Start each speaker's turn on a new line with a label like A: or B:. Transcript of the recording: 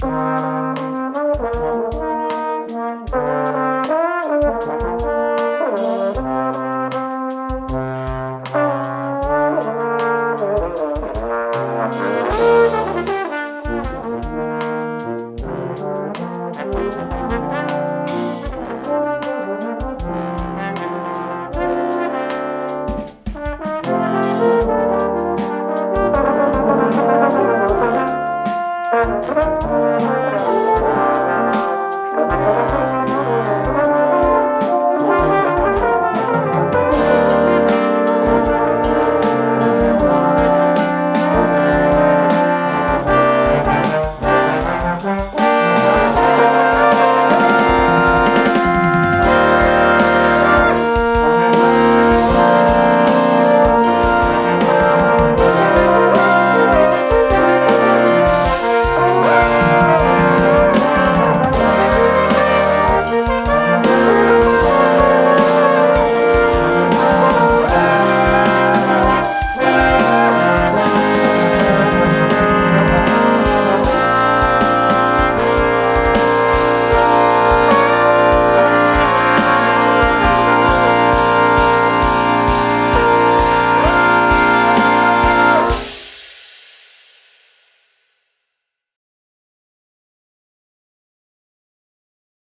A: Música